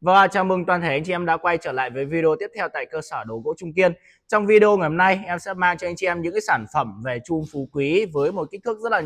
Vâng Và chào mừng toàn thể anh chị em đã quay trở lại với video tiếp theo tại cơ sở đồ gỗ Trung Kiên. Trong video ngày hôm nay em sẽ mang cho anh chị em những cái sản phẩm về chum phú quý với một kích thước rất là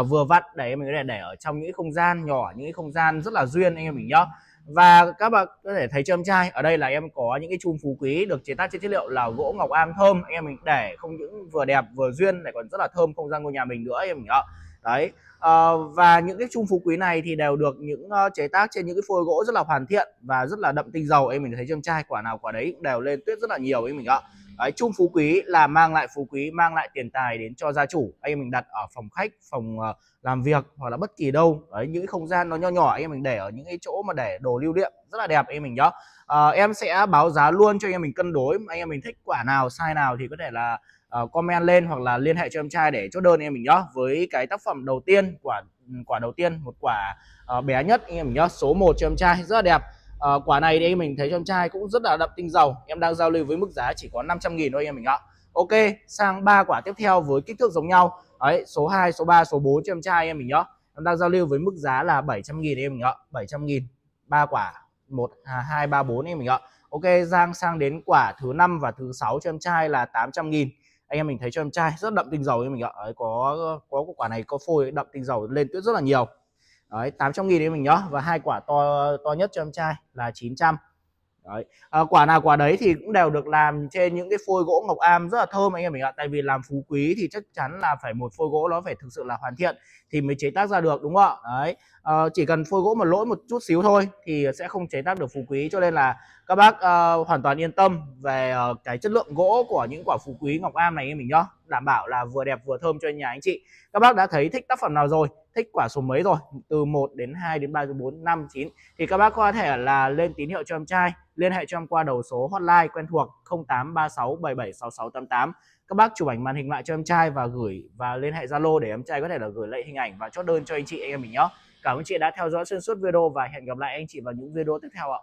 uh, vừa vặn để mình có thể để ở trong những không gian nhỏ, những cái không gian rất là duyên anh em mình nhá. Và các bạn có thể thấy châm trai ở đây là em có những cái chum phú quý được chế tác trên chất liệu là gỗ ngọc am thơm anh em mình để không những vừa đẹp vừa duyên lại còn rất là thơm không gian ngôi nhà mình nữa anh em mình nhá đấy à, và những cái chung phú quý này thì đều được những uh, chế tác trên những cái phôi gỗ rất là hoàn thiện và rất là đậm tinh dầu. Em mình thấy trong chai quả nào quả đấy đều lên tuyết rất là nhiều em mình ạ. Đấy chung phú quý là mang lại phú quý mang lại tiền tài đến cho gia chủ. Anh em mình đặt ở phòng khách phòng uh, làm việc hoặc là bất kỳ đâu. Đấy những cái không gian nó nho nhỏ anh em mình để ở những cái chỗ mà để đồ lưu niệm rất là đẹp anh em mình nhá. À, em sẽ báo giá luôn cho anh em mình cân đối. Anh em mình thích quả nào size nào thì có thể là uh, comment lên hoặc là liên hệ cho em trai để chốt đơn em mình nhá. Với cái tác phẩm đầu tiên quả quả đầu tiên một quả uh, bé nhất anh em mình nhá. Số 1 cho em trai rất là đẹp. Uh, quả này thì mình thấy cho em trai cũng rất là đậm tinh dầu. Em đang giao lưu với mức giá chỉ có 500 nghìn thôi anh em mình ạ. Ok sang ba quả tiếp theo với kích thước giống nhau. Ấy số 2 số 3 số 4 cho em trai em mình nhá. Em đang giao lưu với mức giá là 700 nghìn em mình ạ. 700 nghìn. Ba quả 1 2 3 4 em mình ạ. Ok Giang sang đến quả thứ năm và thứ sáu cho em trai là 800 nghìn anh em mình thấy cho em trai rất đậm tinh dầu như mình ạ. Đấy, có có quả này có phôi đậm tinh dầu lên tuyết rất là nhiều. Đấy 800 nghìn đấy mình nhá. Và hai quả to to nhất cho em trai là 900 đấy. À, quả nào quả đấy thì cũng đều được làm trên những cái phôi gỗ ngọc am rất là thơm anh em mình ạ. Tại vì làm phú quý thì chắc chắn là phải một phôi gỗ nó phải thực sự là hoàn thiện thì mới chế tác ra được đúng không ạ? Đấy. À, chỉ cần phôi gỗ một lỗi một chút xíu thôi thì sẽ không chế tác được phú quý. Cho nên là các bác uh, hoàn toàn yên tâm về uh, cái chất lượng gỗ của những quả phú quý ngọc am này anh em mình nhá đảm bảo là vừa đẹp vừa thơm cho nhà anh chị. Các bác đã thấy thích tác phẩm nào rồi? Thích quả số mấy rồi? Từ 1 đến 2 đến 3 đến 4 5 9 thì các bác có thể là lên tín hiệu cho em trai, liên hệ cho em qua đầu số hotline quen thuộc 0836 77 6688 các bác chụp ảnh màn hình lại cho em trai và gửi và liên hệ Zalo để em trai có thể là gửi lại hình ảnh và chốt đơn cho anh chị, anh em mình nhé. Cảm ơn chị đã theo dõi xuyên suốt video và hẹn gặp lại anh chị vào những video tiếp theo ạ.